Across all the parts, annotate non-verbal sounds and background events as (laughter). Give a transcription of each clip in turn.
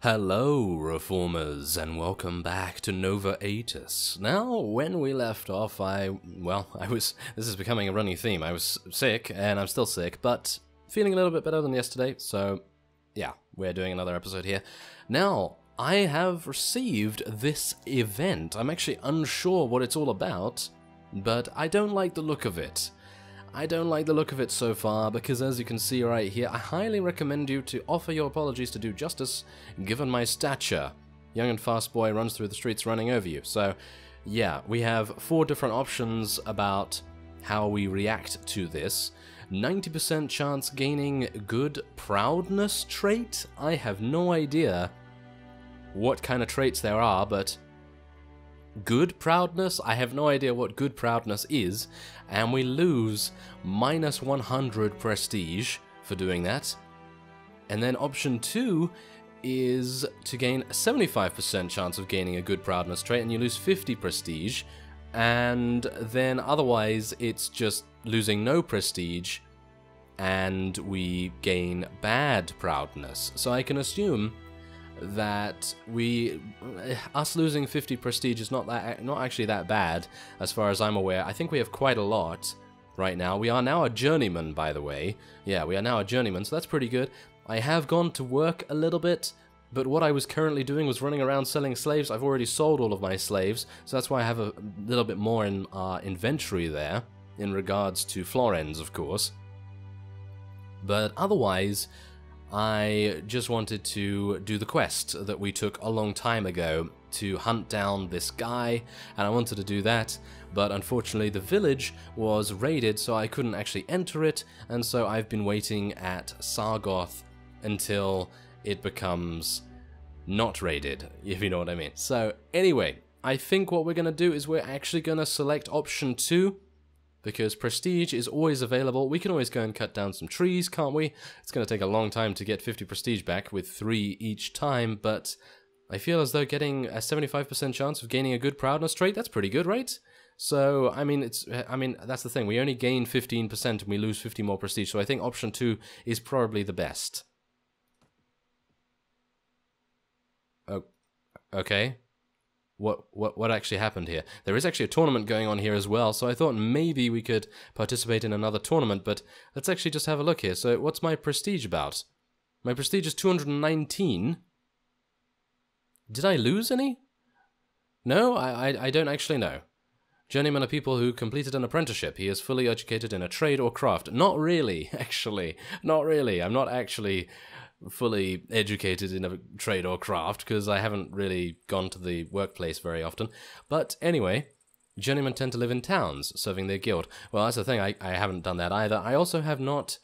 Hello, Reformers, and welcome back to Nova Aetas. Now, when we left off, I, well, (laughs) I was, this is becoming a running theme. I was sick, and I'm still sick, but feeling a little bit better than yesterday, so yeah, we're doing another episode here. Now, I have received this event. I'm actually unsure what it's all about, but I don't like the look of it. I don't like the look of it so far because as you can see right here, I highly recommend you to offer your apologies to do justice given my stature. Young and fast boy runs through the streets running over you. So yeah, we have four different options about how we react to this. 90% chance gaining good proudness trait? I have no idea what kind of traits there are, but good proudness? I have no idea what good proudness is, and we lose minus 100 prestige for doing that. And then option 2 is to gain a 75% chance of gaining a good proudness trait, and you lose 50 prestige. And then otherwise, it's just losing no prestige, and we gain bad proudness. So I can assume that we eh, us losing 50 prestige is not that eh, not actually that bad as far as I'm aware. I think we have quite a lot right now. We are now a journeyman by the way. Yeah, we are now a journeyman, so that's pretty good. I have gone to work a little bit, but what I was currently doing was running around selling slaves. I've already sold all of my slaves, so that's why I have a little bit more in our inventory there in regards to florins, of course. But otherwise, I just wanted to do the quest that we took a long time ago to hunt down this guy, and I wanted to do that, but unfortunately the village was raided, so I couldn't actually enter it, and so I've been waiting at Sargoth until it becomes not raided, (laughs) if you know what I mean. So anyway, I think what we're going to do is we're actually going to select option 2, because prestige is always available. We can always go and cut down some trees, can't we? It's going to take a long time to get 50 prestige back with 3 each time, but I feel as though getting a 75% chance of gaining a good proudness trait, that's pretty good, right? So, I mean, it's, I mean, that's the thing. We only gain 15% and we lose 50 more prestige, so I think option 2 is probably the best. Oh, okay what what what actually happened here. There is actually a tournament going on here as well, so I thought maybe we could participate in another tournament, but let's actually just have a look here. So what's my prestige about? My prestige is 219. Did I lose any? No, I, I, I don't actually know. Journeymen are people who completed an apprenticeship. He is fully educated in a trade or craft. Not really, (laughs) actually. Not really. I'm not actually fully educated in a trade or craft because I haven't really gone to the workplace very often. But anyway, journeymen tend to live in towns, serving their guild. Well, that's the thing, I, I haven't done that either. I also have not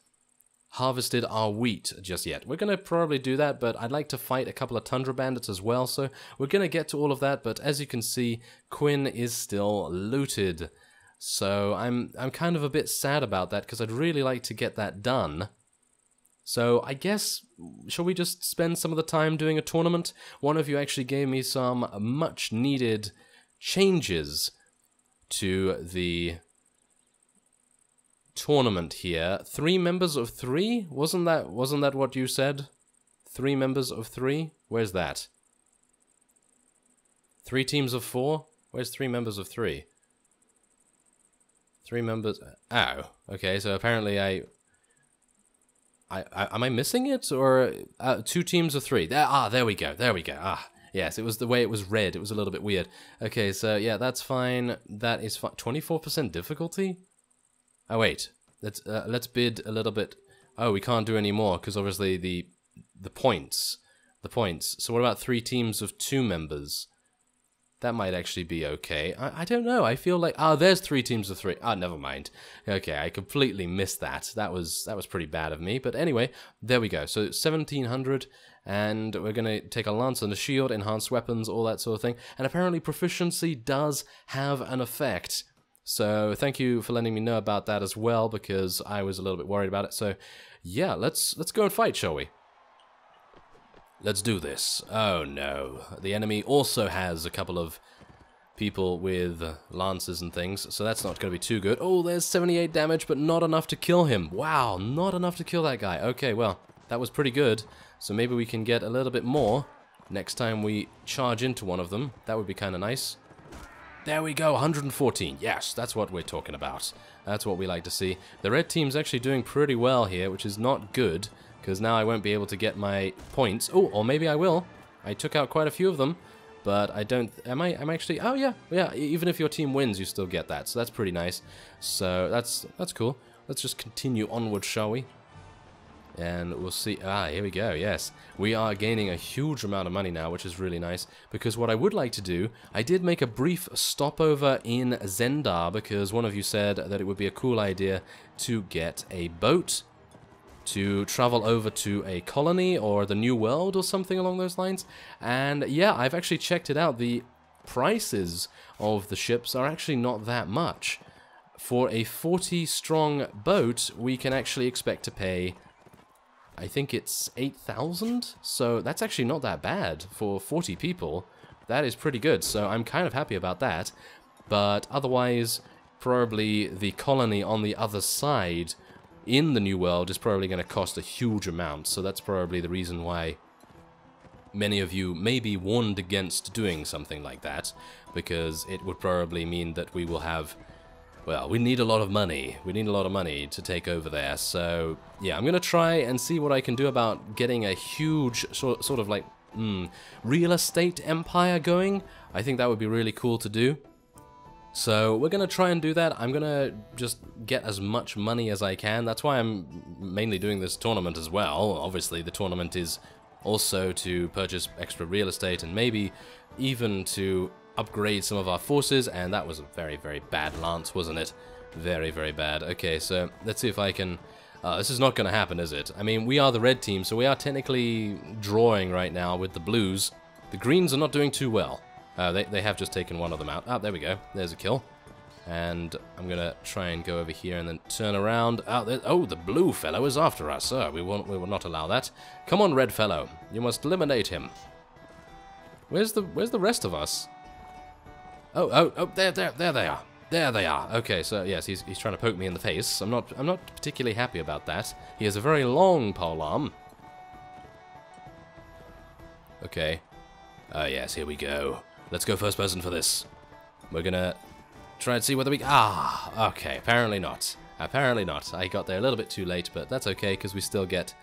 harvested our wheat just yet. We're going to probably do that, but I'd like to fight a couple of Tundra bandits as well, so we're going to get to all of that, but as you can see, Quinn is still looted. So I'm I'm kind of a bit sad about that because I'd really like to get that done. So I guess, shall we just spend some of the time doing a tournament? One of you actually gave me some much needed changes to the tournament here. Three members of three? Wasn't that wasn't that what you said? Three members of three? Where's that? Three teams of four? Where's three members of three? Three members... Oh, okay, so apparently I I, I, am I missing it or uh, two teams of three? There, ah, there we go. There we go. Ah, yes, it was the way it was read. It was a little bit weird. Okay, so yeah, that's fine. That is fine. 24% difficulty. Oh wait, let's uh, let's bid a little bit. Oh, we can't do any more because obviously the the points, the points. So what about three teams of two members? That might actually be okay. I, I don't know. I feel like ah, oh, there's three teams of three. Ah, oh, never mind. Okay, I completely missed that. That was that was pretty bad of me. But anyway, there we go. So 1700, and we're gonna take a lance and a shield, enhanced weapons, all that sort of thing. And apparently, proficiency does have an effect. So thank you for letting me know about that as well, because I was a little bit worried about it. So yeah, let's let's go and fight, shall we? Let's do this. Oh no. The enemy also has a couple of people with lances and things, so that's not going to be too good. Oh, there's 78 damage, but not enough to kill him. Wow, not enough to kill that guy. Okay, well, that was pretty good. So maybe we can get a little bit more. next time we charge into one of them. That would be kind of nice. There we go, 114. Yes, that's what we're talking about. That's what we like to see. The red team's actually doing pretty well here, which is not good, because now I won't be able to get my points. Oh, or maybe I will. I took out quite a few of them, but I don't... Am I? I'm actually... Oh, yeah. Yeah, even if your team wins, you still get that, so that's pretty nice. So, that's, that's cool. Let's just continue onward, shall we? And we'll see, ah, here we go, yes. We are gaining a huge amount of money now, which is really nice, because what I would like to do, I did make a brief stopover in Zendar, because one of you said that it would be a cool idea to get a boat, to travel over to a colony, or the New World, or something along those lines. And yeah, I've actually checked it out, the prices of the ships are actually not that much. For a 40 strong boat, we can actually expect to pay I think it's 8,000, so that's actually not that bad for 40 people. That is pretty good, so I'm kind of happy about that. But otherwise, probably the colony on the other side in the New World is probably going to cost a huge amount, so that's probably the reason why many of you may be warned against doing something like that, because it would probably mean that we will have well, we need a lot of money. We need a lot of money to take over there. So, yeah, I'm going to try and see what I can do about getting a huge sort, sort of like mm, real estate empire going. I think that would be really cool to do. So we're going to try and do that. I'm going to just get as much money as I can. That's why I'm mainly doing this tournament as well. Obviously, the tournament is also to purchase extra real estate and maybe even to upgrade some of our forces, and that was a very, very bad lance, wasn't it? Very, very bad. Okay, so let's see if I can... Uh, this is not going to happen, is it? I mean, we are the red team, so we are technically drawing right now with the blues. The greens are not doing too well. Uh, they, they have just taken one of them out. Ah, there we go. There's a kill. And I'm going to try and go over here and then turn around. Oh, oh, the blue fellow is after us. Oh, we, won't, we will not allow that. Come on, red fellow. You must eliminate him. Where's the, where's the rest of us? Oh, oh, oh, there, there, there they are. There they are. Okay, so yes, he's, he's trying to poke me in the face. I'm not, I'm not particularly happy about that. He has a very long polearm. Okay. Oh yes, here we go. Let's go first person for this. We're gonna try and see whether we... Ah, okay, apparently not. Apparently not. I got there a little bit too late, but that's okay, because we still get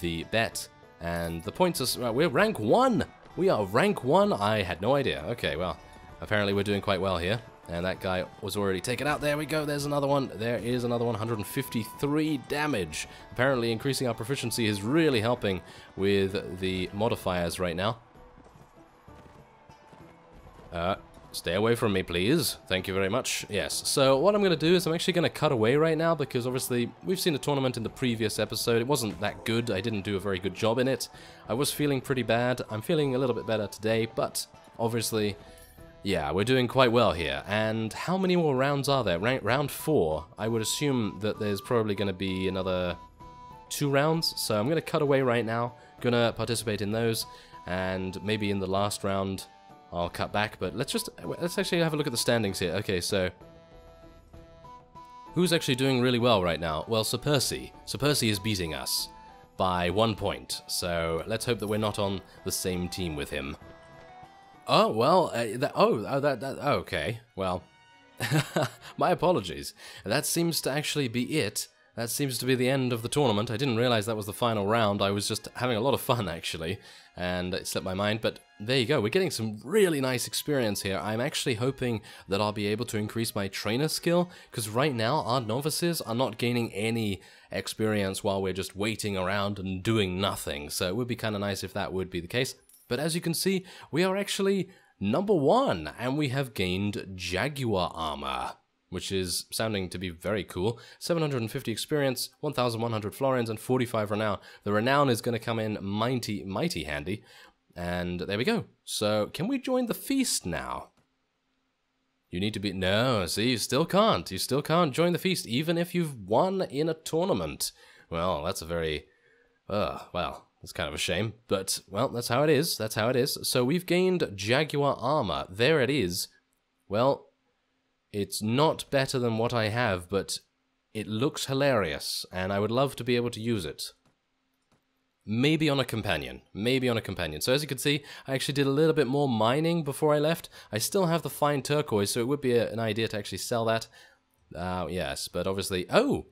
the bet. And the points are... We're rank 1! We are rank 1? I had no idea. Okay, well, Apparently we're doing quite well here. And that guy was already taken out. There we go. There's another one. There is another 153 damage. Apparently increasing our proficiency is really helping with the modifiers right now. Uh, stay away from me, please. Thank you very much. Yes, so what I'm going to do is I'm actually going to cut away right now because obviously we've seen the tournament in the previous episode. It wasn't that good. I didn't do a very good job in it. I was feeling pretty bad. I'm feeling a little bit better today, but obviously yeah, we're doing quite well here. And how many more rounds are there? round four. I would assume that there's probably going to be another two rounds. So I'm going to cut away right now. Going to participate in those. And maybe in the last round I'll cut back. But let's just, let's actually have a look at the standings here. Okay, so... Who's actually doing really well right now? Well, Sir Percy. Sir Percy is beating us by one point. So let's hope that we're not on the same team with him. Oh, well, uh, that, oh, oh, that, that, okay, well, (laughs) my apologies. That seems to actually be it. That seems to be the end of the tournament. I didn't realize that was the final round. I was just having a lot of fun, actually, and it slipped my mind, but there you go. We're getting some really nice experience here. I'm actually hoping that I'll be able to increase my trainer skill, because right now our novices are not gaining any experience while we're just waiting around and doing nothing, so it would be kind of nice if that would be the case. But as you can see, we are actually number one, and we have gained Jaguar armor, which is sounding to be very cool. 750 experience, 1,100 florins, and 45 renown. The renown is going to come in mighty, mighty handy. And there we go. So, can we join the feast now? You need to be... No, see, you still can't. You still can't join the feast, even if you've won in a tournament. Well, that's a very... Uh, well, it's kind of a shame, but, well, that's how it is. That's how it is. So we've gained Jaguar armor. There it is. Well, it's not better than what I have, but it looks hilarious, and I would love to be able to use it. maybe on a companion. Maybe on a companion. So as you can see, I actually did a little bit more mining before I left. I still have the fine turquoise, so it would be a, an idea to actually sell that. Uh, yes, but obviously... Oh!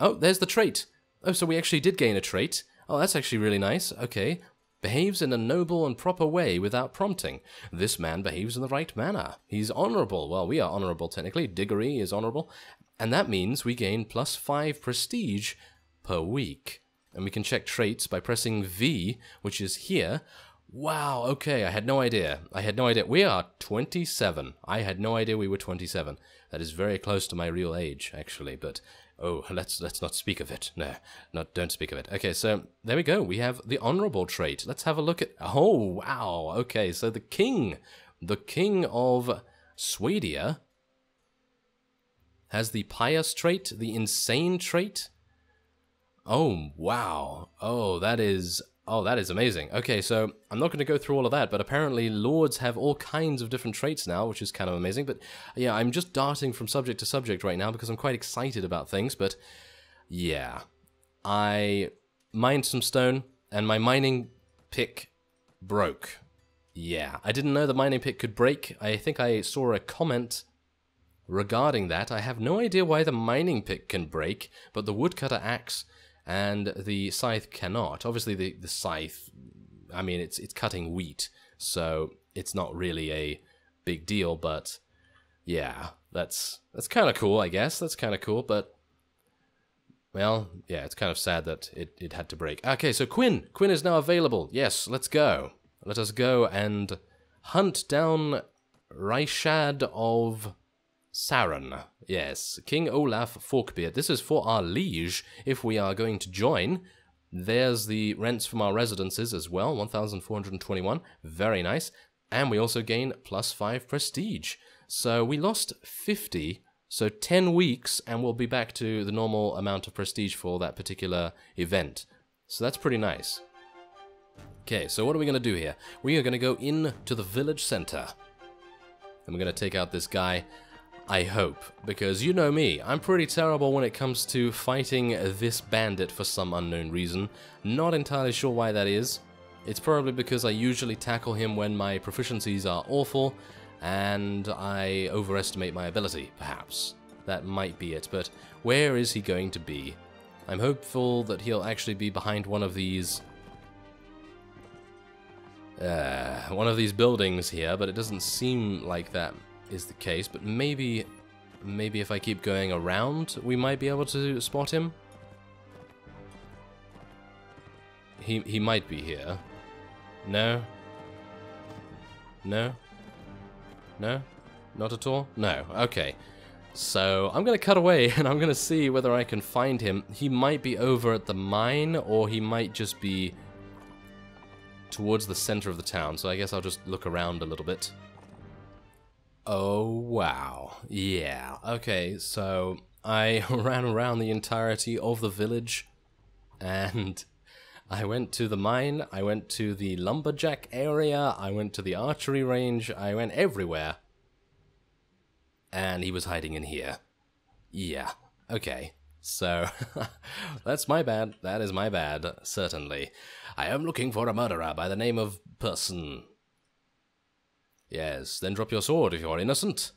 Oh, there's the trait. Oh, so we actually did gain a trait. Oh, that's actually really nice. Okay. Behaves in a noble and proper way without prompting. This man behaves in the right manner. He's honorable. Well, we are honorable technically. Diggory is honorable. And that means we gain plus 5 prestige per week. And we can check traits by pressing V, which is here. Wow, okay, I had no idea. I had no idea. We are 27. I had no idea we were 27. That is very close to my real age, actually, but oh, let's let's not speak of it. No, not don't speak of it. Okay, so there we go. We have the honorable trait. Let's have a look at Oh, wow. Okay, so the king, the king of Swadia has the pious trait, the insane trait, Oh, wow. Oh, that is... Oh, that is amazing. Okay, so I'm not going to go through all of that, but apparently lords have all kinds of different traits now, which is kind of amazing. But yeah, I'm just darting from subject to subject right now because I'm quite excited about things. But yeah, I mined some stone and my mining pick broke. Yeah, I didn't know the mining pick could break. I think I saw a comment regarding that. I have no idea why the mining pick can break, but the woodcutter axe and the scythe cannot. Obviously, the, the scythe, I mean, it's it's cutting wheat, so it's not really a big deal. But yeah, that's that's kind of cool, I guess. That's kind of cool, but well, yeah, it's kind of sad that it, it had to break. Okay, so Quinn. Quinn is now available. Yes, let's go. Let us go and hunt down Raishad of Saran. Yes, King Olaf Forkbeard. This is for our liege, if we are going to join. There's the rents from our residences as well, 1,421. Very nice. And we also gain plus 5 prestige. So we lost 50, so 10 weeks, and we'll be back to the normal amount of prestige for that particular event. So that's pretty nice. Okay, so what are we going to do here? We are going to go into the village center. And we're going to take out this guy I hope, because you know me, I'm pretty terrible when it comes to fighting this bandit for some unknown reason. Not entirely sure why that is. It's probably because I usually tackle him when my proficiencies are awful, and I overestimate my ability, perhaps. That might be it, but where is he going to be? I'm hopeful that he'll actually be behind one of these... Uh, one of these buildings here, but it doesn't seem like that is the case, but maybe, maybe if I keep going around, we might be able to spot him. He, he might be here. No? No? No? Not at all? No. Okay. So, I'm going to cut away (laughs) and I'm going to see whether I can find him. He might be over at the mine, or he might just be towards the center of the town. So I guess I'll just look around a little bit. Oh, wow. Yeah. Okay, so I (laughs) ran around the entirety of the village and (laughs) I went to the mine, I went to the lumberjack area, I went to the archery range, I went everywhere. And he was hiding in here. Yeah. Okay. So, (laughs) that's my bad. That is my bad, certainly. I am looking for a murderer by the name of Person. Yes, then drop your sword if you are innocent.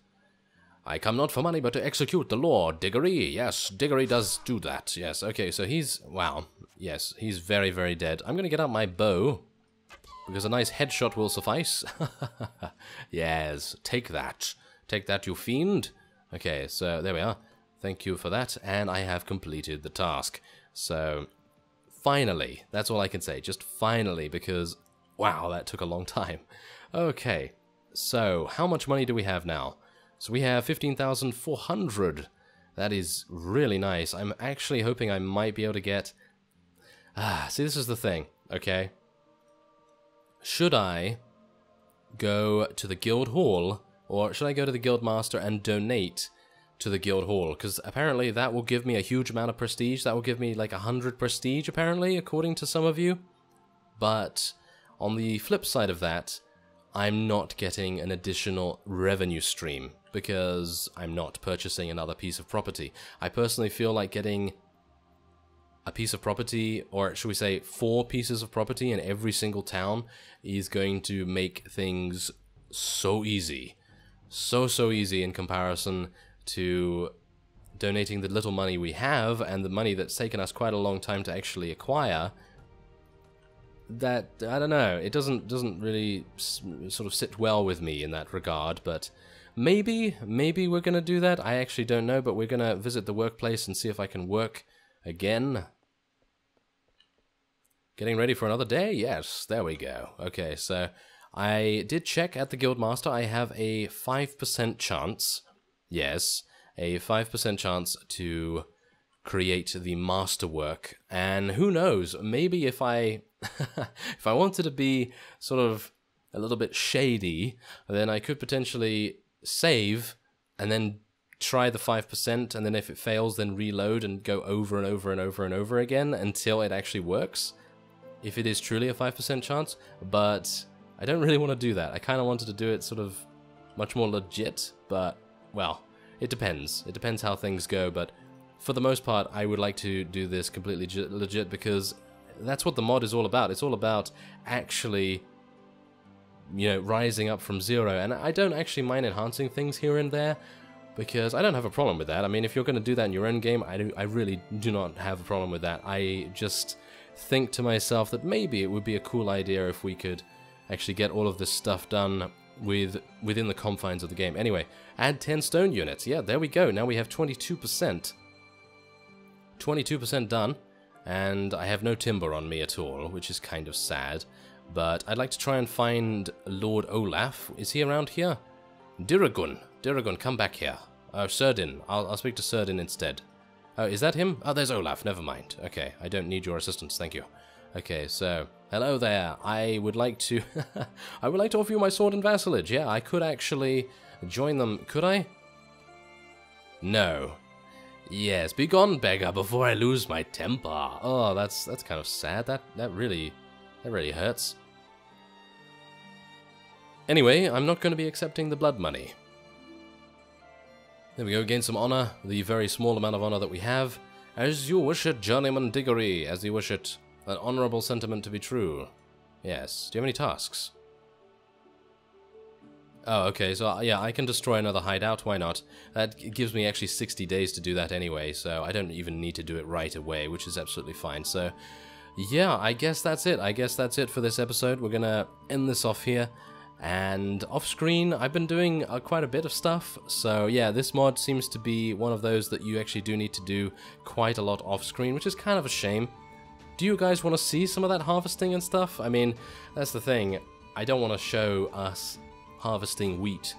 I come not for money, but to execute the law. Diggory, yes, Diggory does do that. Yes, okay, so he's, wow, yes, he's very, very dead. I'm gonna get out my bow, because a nice headshot will suffice. (laughs) yes, take that. Take that, you fiend. Okay, so there we are. Thank you for that, and I have completed the task. So, finally, that's all I can say, just finally, because, wow, that took a long (laughs) time. Okay, so, how much money do we have now? So we have 15,400. That is really nice. I'm actually hoping I might be able to get... Ah, see, this is the thing, okay? Should I go to the guild hall, or should I go to the guild master and donate to the guild hall? Because apparently that will give me a huge amount of prestige. That will give me like 100 prestige, apparently, according to some of you. But on the flip side of that, I'm not getting an additional revenue stream because I'm not purchasing another piece of property. I personally feel like getting a piece of property, or should we say four pieces of property in every single town is going to make things so easy. So, so easy in comparison to donating the little money we have and the money that's taken us quite a long time to actually acquire that I don't know it doesn't doesn't really sort of sit well with me in that regard but maybe maybe we're gonna do that. I actually don't know but we're gonna visit the workplace and see if I can work again. Getting ready for another day? Yes there we go. Okay so I did check at the Guildmaster. I have a 5% chance yes a 5% chance to create the masterwork. And who knows, maybe if I (laughs) if I wanted to be sort of a little bit shady, then I could potentially save and then try the 5% and then if it fails then reload and go over and over and over and over again until it actually works. If it is truly a 5% chance, but I don't really want to do that. I kind of wanted to do it sort of much more legit, but well, it depends. It depends how things go, but for the most part, I would like to do this completely legit because that's what the mod is all about. It's all about actually, you know, rising up from zero. And I don't actually mind enhancing things here and there because I don't have a problem with that. I mean, if you're going to do that in your own game, I, do, I really do not have a problem with that. I just think to myself that maybe it would be a cool idea if we could actually get all of this stuff done with within the confines of the game. Anyway, add 10 stone units. Yeah, there we go. Now we have 22%. 22% done, and I have no timber on me at all, which is kind of sad. But I'd like to try and find Lord Olaf. Is he around here? Diragun. Diragun, come back here. Oh, Serdin. I'll, I'll speak to Serdin instead. Oh, is that him? Oh, there's Olaf. Never mind. Okay, I don't need your assistance. Thank you. Okay, so hello there. I would like to (laughs) I would like to offer you my sword and vassalage. Yeah, I could actually join them. Could I? No. Yes, be gone, beggar, before I lose my temper. Oh, that's that's kind of sad. That that really that really hurts. Anyway, I'm not going to be accepting the blood money. There we go, gain some honor, the very small amount of honor that we have. As you wish it, Journeyman Diggory, as you wish it. An honorable sentiment to be true. Yes. Do you have any tasks? Oh, okay, so uh, yeah, I can destroy another hideout, why not? That gives me actually 60 days to do that anyway, so I don't even need to do it right away, which is absolutely fine. So, yeah, I guess that's it. I guess that's it for this episode. We're gonna end this off here. And off-screen, I've been doing uh, quite a bit of stuff, so yeah, this mod seems to be one of those that you actually do need to do quite a lot off-screen, which is kind of a shame do you guys want to see some of that harvesting and stuff? I mean, that's the thing. I don't want to show us harvesting wheat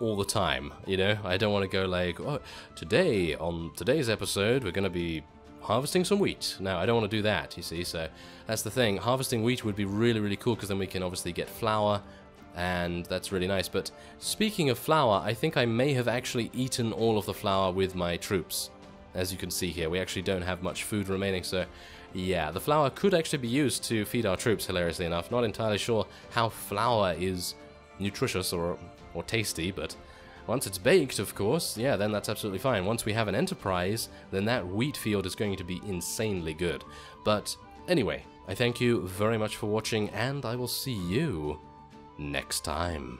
all the time, you know? I don't want to go like, oh, today, on today's episode, we're going to be harvesting some wheat. Now, I don't want to do that, you see, so that's the thing. Harvesting wheat would be really, really cool because then we can obviously get flour, and that's really nice. But speaking of flour, I think I may have actually eaten all of the flour with my troops. As you can see here, we actually don't have much food remaining, so yeah, the flour could actually be used to feed our troops, hilariously enough. Not entirely sure how flour is nutritious or, or tasty, but once it's baked, of course, yeah, then that's absolutely fine. Once we have an enterprise, then that wheat field is going to be insanely good. But anyway, I thank you very much for watching, and I will see you next time.